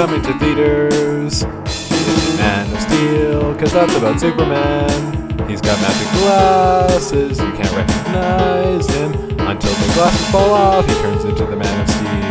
coming to theaters. Man of Steel, cause that's about Superman. He's got magic glasses, you can't recognize him. Until the glasses fall off, he turns into the Man of Steel.